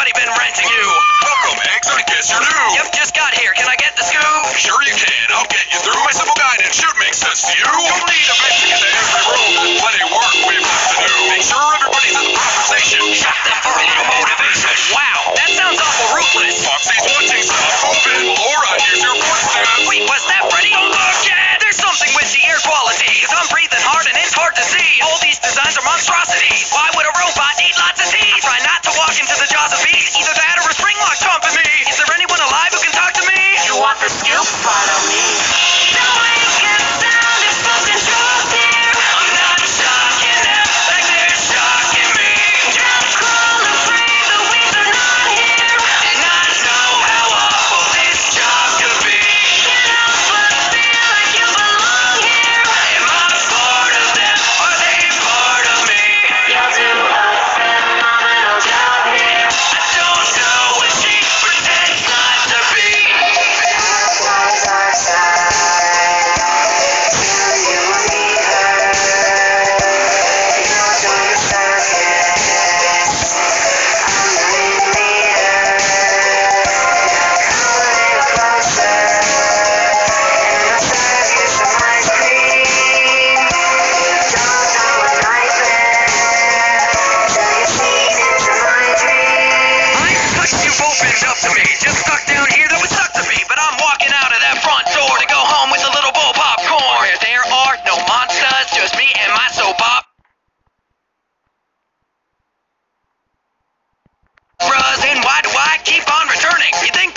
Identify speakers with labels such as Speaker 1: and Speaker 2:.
Speaker 1: Somebody been ranting you.
Speaker 2: Welcome, Eggs. I guess you're new.
Speaker 1: Yep, just got here. Can I get the scoop? Sure
Speaker 2: you can. I'll get you through. My simple guidance should make sense to you. You'll need a bit to every room. Plenty work we've got to do. Make sure everybody's in the proper station.
Speaker 1: Shut them for a little motivation. Wow. You opened up to me. Just stuck down here, that would suck to me. But I'm walking out of that front door to go home with a little bowl of popcorn. Where there are no monsters, just me and my soap opera. And why do I keep on returning? You think